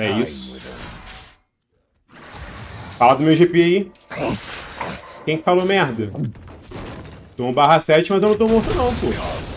É isso. Fala do meu GP aí. Quem que falou merda? Tomou barra 7, mas eu não tô morto não, pô.